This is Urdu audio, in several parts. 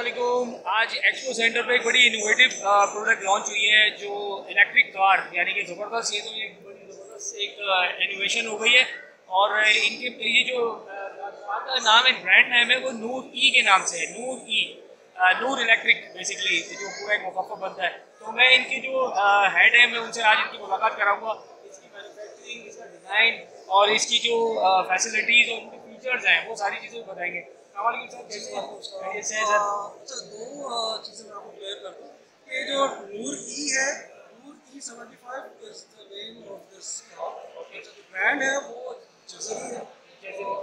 علیکم۔ آج ایکسپو سینٹر پہ ایک بڑی انوویٹو پروڈکٹ لانچ ہوئی ہے جو الیکٹرک کار یعنی کہ زبردست یہ تو ایک بڑی زبردست ایک انوویشن ہو گئی ہے۔ اور ان کے یہ جو کار کا نام ہے برانڈ نیم ہے، وہ نور ای e کے نام سے ہے نور ای نور الیکٹرک بیسکلی جو پورا ایک مخفف بنتا ہے۔ تو میں ان کی جو ہیڈ ہے میں ان سے آج ان کی ملاقات کراؤں گا۔ اس کی مینوفیکچرنگ اس کا ڈیزائن اور اس کی جو فیسلٹیز اور ان کے فیچرز ہیں، وہ ساری چیزیں بتائیں گے۔ دو چیزیں میں آپ کو کلیئر جو نور ای ہے Noor E seventy five is the name of this جو برانڈ ہے وہ جزری ہے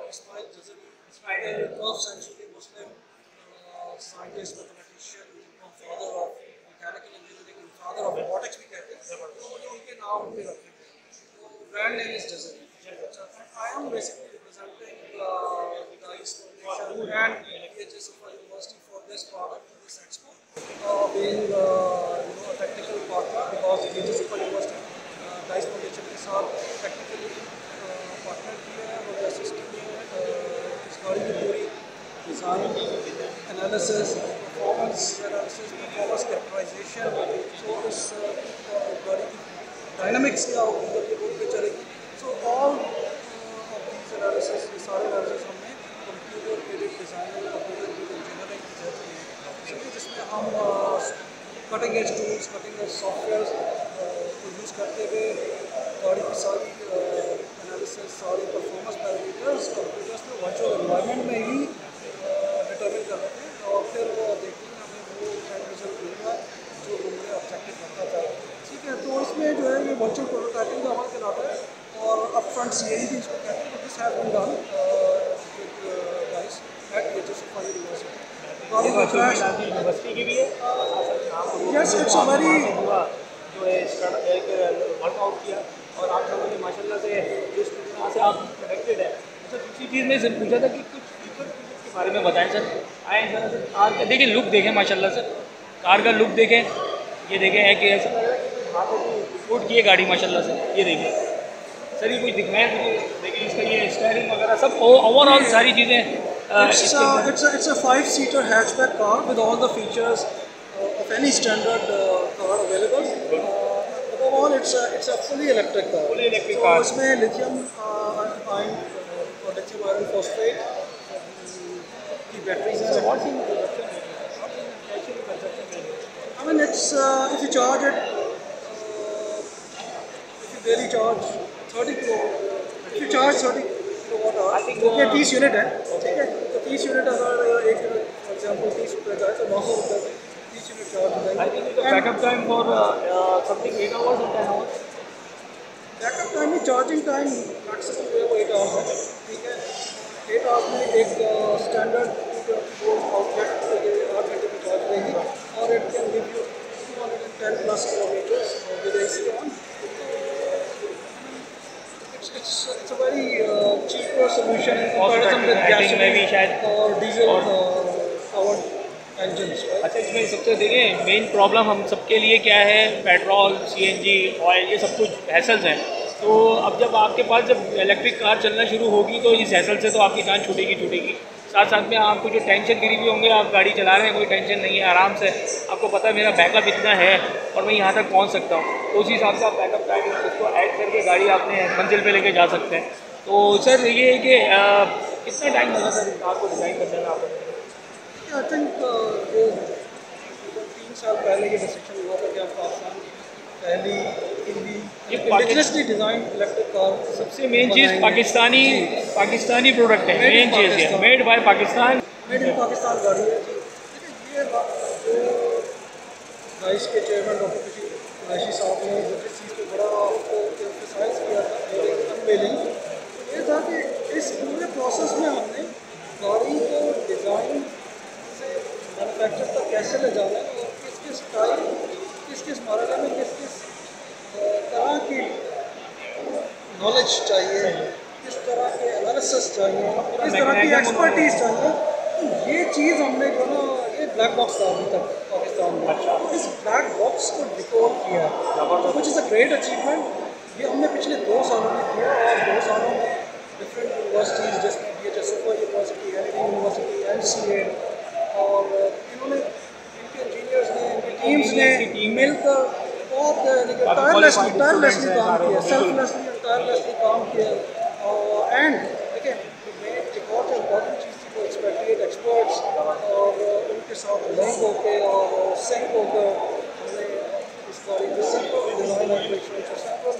Ismail Jazari century Muslim scientist mathematician father of mechanical engineering father of robotics بھی کہتے ہیں تو ان کے نام پہ رکھے brand name is Jazari analysis, performance analysis, performance characterization, so اس گاڑی کی ڈائنامکس کیا ہوگی جب یہ روڈ پہ چلے گی سو آل آف انالیسز یہ سارے انالیسز ہم نے computer aided designer computer engineering کی ہیلپ لی ہے جس میں ہم cutting edge tools cutting edge softwares کو یوز کرتے ہوئے گاڑی کی ساری انالیسز سارے پرفارمنس پیرامیٹرس کمپیوٹرس میں ورچوئل انوائرمنٹ میں ہی once again, so this has been done. Uh, guys at University. Yes, it's a very جو ہے ورک آؤٹ کیا اور آپ لوگوں نے ماشاء اللہ سے جس طرح سے آپ کنیکٹیڈ ہیں سر دوسری چیز میں پوچھا تھا کہ کچھ فیچر کے بارے میں بتائیں سر آئے ذرا سر کار کا دیکھیں لک دیکھیں ماشاء اللہ سر کار کا لک دیکھیں یہ دیکھیں ایک کہ ایسا ہاتھوں کو فوٹ کی ہے گاڑی ماشاء اللہ سے یہ دیکھیں سر یہ کچھ دکھائیں تو لیکن اس کا یہ اسٹیئرنگ وغیرہ سب اوور آل ساری چیزیں five seater hatchback car with all the features of any standard car available اس میں لتھیم آئن اور لتھیم آئرن فاسفیٹ کی بیٹریز I mean, it's, uh, thirty kilo charge thirty kilo watt hour تیس یونٹ ہے ٹھیک ہے تو تیس یونٹ اگر ایک فار ایگزامپل تیس روپئے کا ہے تو نو سو روپئے کا تیس یونٹ چارج ہوتا ہے backup time for some eight hours اور ten hours backup time میں چارجنگ ٹائم میکسیمم جو ہے وہ ایٹ آورس ہے ٹھیک ہے ایٹ آورس میں ایک اسٹینڈرڈ اچھا اس میں سب سے دیکھیں مین پرابلم ہم سب کے لیے کیا ہے؟ Petrol C N G oil یہ سب کچھ ہیسلز ہیں۔ تو اب جب آپ کے پاس جب الیکٹرک کار چلنا شروع ہوگی تو اس ہیسل سے تو آپ کی جان چھوٹے گی چھوٹے گی ساتھ ساتھ میں آپ کو جو ٹینشن گری ہوئی ہوں گے، آپ گاڑی چلا رہے ہیں، کوئی ٹینشن نہیں ہے، آرام سے۔ آپ کو پتہ میرا بیک اپ اتنا ہے اور میں یہاں تک پہنچ سکتا ہوں۔ تو اسی حساب سے آپ بیک اپ گاڑی اس کو ایڈ کر کے گاڑی آپ نے منزل پہ لے کے جا سکتے ہیں۔ تو سر، یہ ہے کہ کتنا ٹائم لگا سر آپ کو ڈیزائن کرنے میں؟ آپ کو آئی تھنک تین سال پہلے ڈسکشن ہوا تھا پاکستان پہلی ڈیزائن الیکٹرک کار سب سے مین چیز پاکستانی پاکستانی پروڈکٹ ہے مین چیز ہے made by Pakistan made in Pakistan گاڑی ہے یہ کے چیئرمین ڈاکٹر کشی صاحب نے جو اس چیز پہ بڑا کو کیا تھا یہ تھا کہ اس پورے پروسیس میں ہم نے گاڑی کو ٹریکٹر پر کیسے لے جانا ہے اور کس کس ٹائم کس کس مرحلے میں کس کس طرح کی نالج چاہیے کس طرح کے انالیسس چاہیے کس طرح کی ایکسپرٹیز چاہیے یہ چیز ہم نے جو نا یہ بلیک باکس تھا ابھی تک پاکستان میں۔ اچھا۔ اس بلیک باکس کو ڈیکور کیا۔ Which is a great achievement یہ ہم نے پچھلے دو سالوں میں کیا۔ اور دو سالوں میں ڈفرینٹ یونیورسٹیز جیسے B H S university university M C A اور انہوں نے ان کے انجینئرس نے، ان کی ٹیمس نے مل کر بہت ٹائرلیسلی ٹائرلیسلی کام کیا سیلفلیسلی اور ٹائرلیسلی کام کیا۔ اور اینڈ دیکھیں میں ایک اور جو امپورٹنٹ چیز تھی وہ ایکسپرٹیڈ ایکسپرٹس اور ان کے ساتھ لنک ہو کے اور سینک ہو کر ہم نے اس کالج میں سیمپل ڈیزائن آپریشن جو سیمپل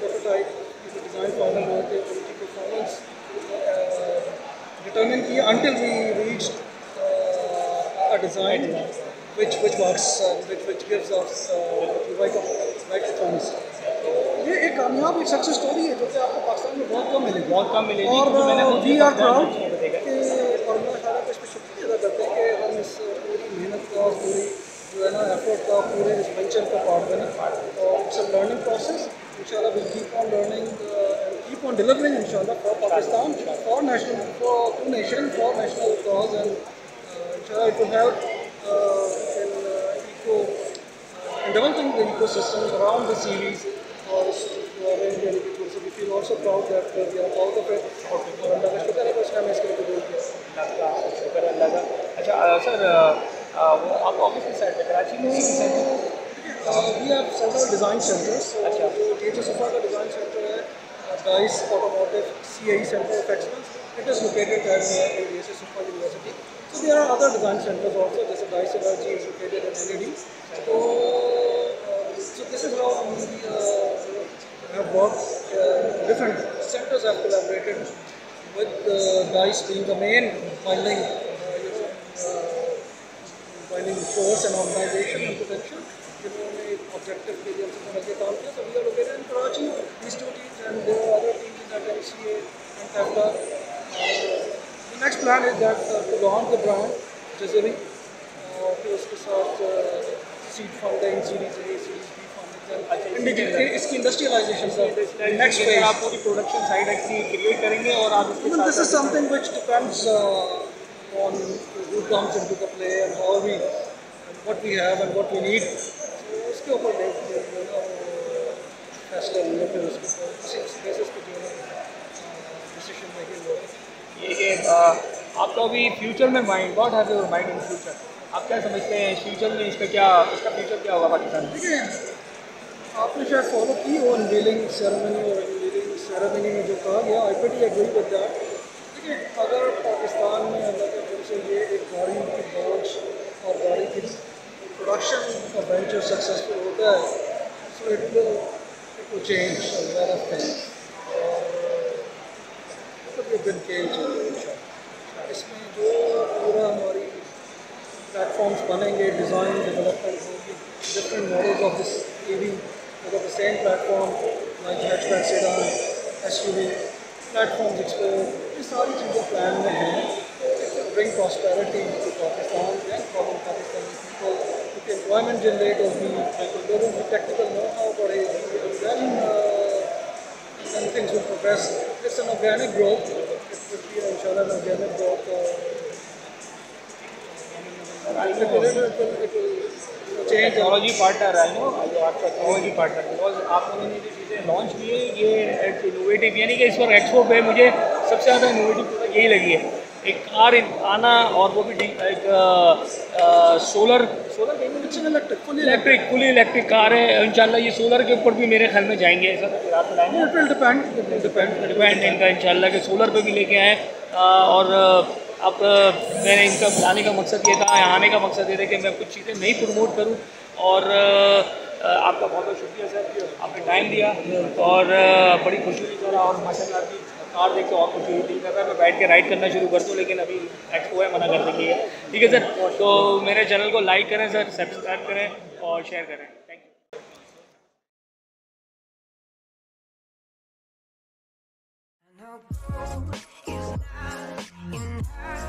پروٹوٹائپ ڈیزائن فارم ہوئے تھے ان کی پرفارمنس ڈٹرمن کیا until we design which which works uh, which which gives us right of right performance یہ ایک کامیاب ایک سکسیس اسٹوری ہے جو کہ آپ کو پاکستان میں بہت کم ملے گی بہت کم ملے گی اور وی آر پاکستان پراؤڈ۔ کہ اور اللہ تعالیٰ کا اس پہ شکریہ ادا کرتے ہیں کہ ہم اس پوری محنت کا پوری جو ہے نا ایفرٹ کا پورے اس وینچر کا پارٹ بنے اور اٹس اے لرننگ پروسیس ان شاء اللہ will keep on learning keep on delivering inshallah for Pakistan, for national, for two nation, for national cause and uh, inshallah it will help uh, in uh, eco, uh, in developing the ecosystems around the series or so we feel also proud that uh, we are proud of it اور اللہ کا شکر ہے کہ اس نے ہمیں اس کے لیے قبول کیا اللہ کا شکر ہے اللہ کا اچھا سر وہ آپ آفس کی سائڈ پہ کراچی میں ہی سائڈ پہ Uh, we have several design centers. Acha. D H S کا design center ہے Dice automotive CAE center of So there are other design centers also. جیسے Dice energy is located at NAD. So, uh, so this is how we uh, have worked. Uh, different centers have collaborated with uh, DICE being the main filing, uh, you know, uh, filing force and organization and potential. جنہوں نے ایک آبجیکٹو کے لیے ہم سے مل کے کام کیا تو we are located in Karachi these two teams and there are other teams in that M C A next plan is that uh, to launch the brand Jazari اور پھر اس کے ساتھ seed funding series A series B funding اس کی انڈسٹریلائزیشن کا نیکسٹ فیز آپ پوری پروڈکشن سائڈ ایکچولی کریٹ کریں گے اور آپ اس کے Even this ساتھ is something which depends uh, on who comes into the play and how we, and what we have and what we need. So اس کے اوپر دیکھ کے جو ہے نا وہ فیصلہ لیا پھر اس یہ کہ آپ کا ابھی فیوچر میں mind what have your mind in future آپ کیا سمجھتے ہیں فیوچر میں اس کا کیا اس کا فیوچر کیا ہوگا پاکستان میں؟ آپ نے شاید فالو کی وہ انویلنگ سیرمنی اور انویلنگ سیرمنی میں جو کہا گیا آئی پیٹی ایگری ود دیٹ دیکھیں، اگر پاکستان میں اللہ کے فضل سے یہ ایک گاڑی کی لانچ اور گاڑی کی پروڈکشن کا وینچر سکسیزفل ہوتا ہے so it will change lot of things اور بن چینج ان شاء اللہ اس میں جو پورا ہماری پلیٹ فارمس بنیں گے ڈیزائن ڈیولپمنٹ ہوگی different models of this E V مطلب same platform like hatchback sedan S U V platforms export یہ ساری چیزیں پلان میں ہیں bring prosperity to Pakistan and common Pakistani people کیونکہ امپلائمنٹ جنریٹ ہوگی لوگوں کی ٹیکنیکل نو ہاؤ بڑھے گی then then things will progress. It's an organic growth. Inshallah, an organic growth. Uh, it will, it will, it will, it will change. Technology partner ہے نو آپ کا ٹیکنالوجی پارٹنر بیکاز آپ لوگوں نے جو چیزیں لانچ کی ہے یہ انوویٹیو یعنی کہ اس وقت ایکسپو پہ مجھے سب سے زیادہ انوویٹیو یہی لگی ہے ایک کار آنا اور وہ بھی ایک solar solar. Electric fully electric car ہے انشاءاللہ یہ سولر کے اوپر بھی میرے خیال میں جائیں گے will depend. ڈپینڈ ان کا انشاءاللہ کہ سولر پہ بھی لے کے آئیں اور اب میں نے ان کا بلانے کا مقصد یہ تھا یہاں آنے کا مقصد یہ تھا کہ میں کچھ چیزیں نہیں پروموٹ کروں اور آپ کا بہت بہت شکریہ سر، آپ نے ٹائم دیا اور بڑی خوشی ہوئی سر اور ماشاء اللہ آپ کی کار دیکھ کے اور خوشی ہوئی کر رہا ہے میں بیٹھ کے رائڈ کرنا شروع کر دوں، لیکن ابھی ایکسپو ہے، منع کر دیں گے ٹھیک ہے سر، تو میرے چینل کو لائک کریں سر، سبسکرائب کریں اور شیئر کریں۔ Thank you in her.